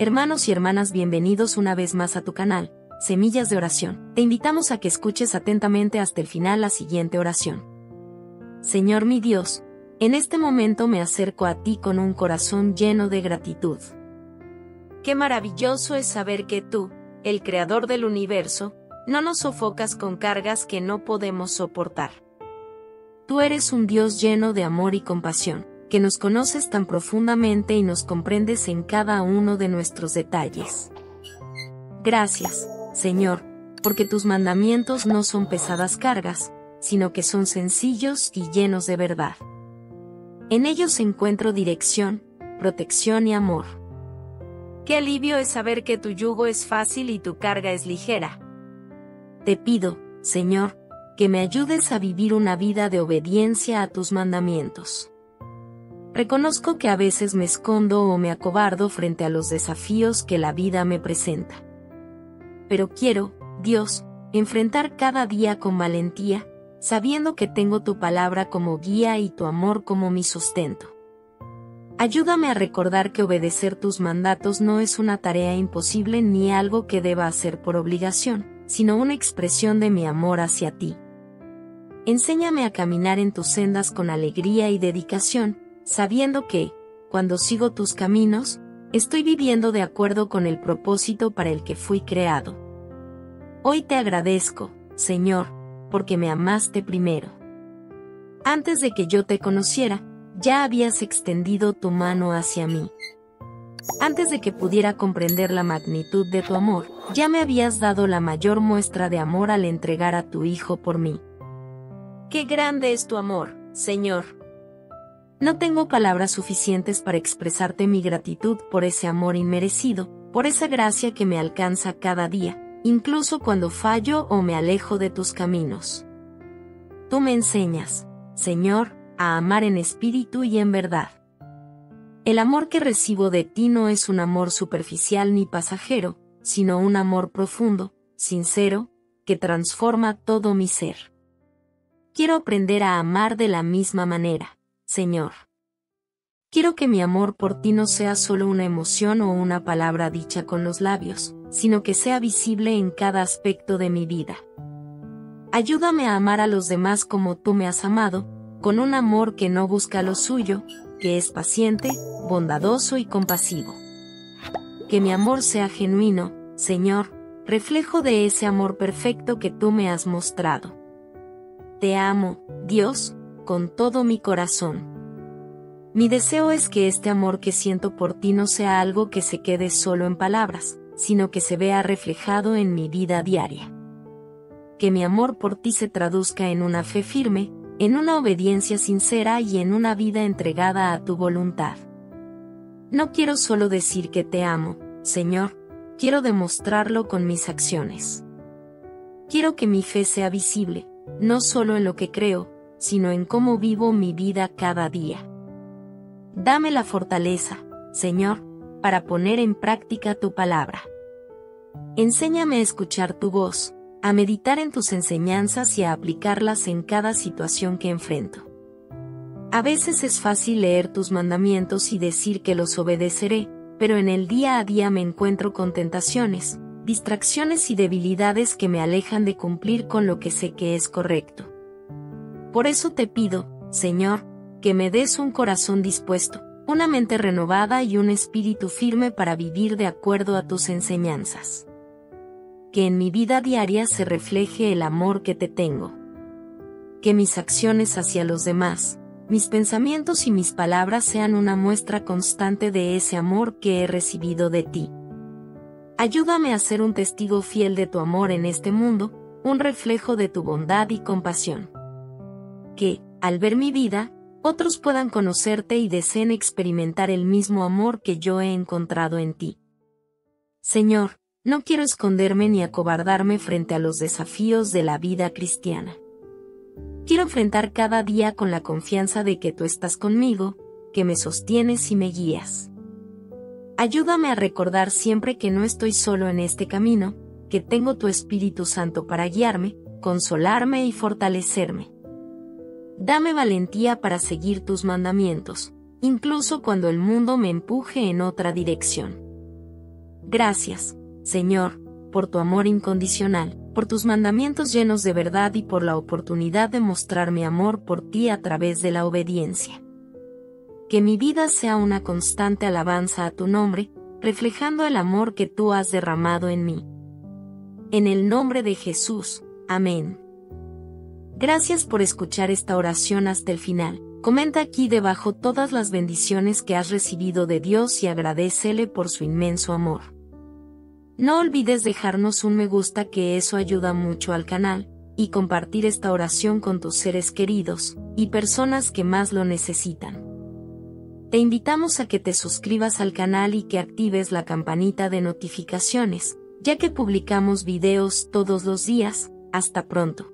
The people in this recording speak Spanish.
Hermanos y hermanas, bienvenidos una vez más a tu canal, Semillas de Oración. Te invitamos a que escuches atentamente hasta el final la siguiente oración. Señor mi Dios, en este momento me acerco a ti con un corazón lleno de gratitud. Qué maravilloso es saber que tú, el Creador del universo, no nos sofocas con cargas que no podemos soportar. Tú eres un Dios lleno de amor y compasión que nos conoces tan profundamente y nos comprendes en cada uno de nuestros detalles. Gracias, Señor, porque tus mandamientos no son pesadas cargas, sino que son sencillos y llenos de verdad. En ellos encuentro dirección, protección y amor. Qué alivio es saber que tu yugo es fácil y tu carga es ligera. Te pido, Señor, que me ayudes a vivir una vida de obediencia a tus mandamientos. Reconozco que a veces me escondo o me acobardo frente a los desafíos que la vida me presenta. Pero quiero, Dios, enfrentar cada día con valentía, sabiendo que tengo tu palabra como guía y tu amor como mi sustento. Ayúdame a recordar que obedecer tus mandatos no es una tarea imposible ni algo que deba hacer por obligación, sino una expresión de mi amor hacia ti. Enséñame a caminar en tus sendas con alegría y dedicación, sabiendo que, cuando sigo tus caminos, estoy viviendo de acuerdo con el propósito para el que fui creado. Hoy te agradezco, Señor, porque me amaste primero. Antes de que yo te conociera, ya habías extendido tu mano hacia mí. Antes de que pudiera comprender la magnitud de tu amor, ya me habías dado la mayor muestra de amor al entregar a tu Hijo por mí. Qué grande es tu amor, Señor, no tengo palabras suficientes para expresarte mi gratitud por ese amor inmerecido, por esa gracia que me alcanza cada día, incluso cuando fallo o me alejo de tus caminos. Tú me enseñas, Señor, a amar en espíritu y en verdad. El amor que recibo de ti no es un amor superficial ni pasajero, sino un amor profundo, sincero, que transforma todo mi ser. Quiero aprender a amar de la misma manera. Señor. Quiero que mi amor por ti no sea solo una emoción o una palabra dicha con los labios, sino que sea visible en cada aspecto de mi vida. Ayúdame a amar a los demás como tú me has amado, con un amor que no busca lo suyo, que es paciente, bondadoso y compasivo. Que mi amor sea genuino, Señor, reflejo de ese amor perfecto que tú me has mostrado. Te amo, Dios, con todo mi corazón. Mi deseo es que este amor que siento por ti no sea algo que se quede solo en palabras, sino que se vea reflejado en mi vida diaria. Que mi amor por ti se traduzca en una fe firme, en una obediencia sincera y en una vida entregada a tu voluntad. No quiero solo decir que te amo, Señor, quiero demostrarlo con mis acciones. Quiero que mi fe sea visible, no solo en lo que creo, sino en cómo vivo mi vida cada día. Dame la fortaleza, Señor, para poner en práctica tu palabra. Enséñame a escuchar tu voz, a meditar en tus enseñanzas y a aplicarlas en cada situación que enfrento. A veces es fácil leer tus mandamientos y decir que los obedeceré, pero en el día a día me encuentro con tentaciones, distracciones y debilidades que me alejan de cumplir con lo que sé que es correcto. Por eso te pido, Señor, que me des un corazón dispuesto, una mente renovada y un espíritu firme para vivir de acuerdo a tus enseñanzas. Que en mi vida diaria se refleje el amor que te tengo. Que mis acciones hacia los demás, mis pensamientos y mis palabras sean una muestra constante de ese amor que he recibido de ti. Ayúdame a ser un testigo fiel de tu amor en este mundo, un reflejo de tu bondad y compasión que, al ver mi vida, otros puedan conocerte y deseen experimentar el mismo amor que yo he encontrado en ti. Señor, no quiero esconderme ni acobardarme frente a los desafíos de la vida cristiana. Quiero enfrentar cada día con la confianza de que tú estás conmigo, que me sostienes y me guías. Ayúdame a recordar siempre que no estoy solo en este camino, que tengo tu Espíritu Santo para guiarme, consolarme y fortalecerme. Dame valentía para seguir tus mandamientos, incluso cuando el mundo me empuje en otra dirección. Gracias, Señor, por tu amor incondicional, por tus mandamientos llenos de verdad y por la oportunidad de mostrar mi amor por ti a través de la obediencia. Que mi vida sea una constante alabanza a tu nombre, reflejando el amor que tú has derramado en mí. En el nombre de Jesús, amén. Gracias por escuchar esta oración hasta el final. Comenta aquí debajo todas las bendiciones que has recibido de Dios y agradecele por su inmenso amor. No olvides dejarnos un me gusta que eso ayuda mucho al canal, y compartir esta oración con tus seres queridos, y personas que más lo necesitan. Te invitamos a que te suscribas al canal y que actives la campanita de notificaciones, ya que publicamos videos todos los días. Hasta pronto.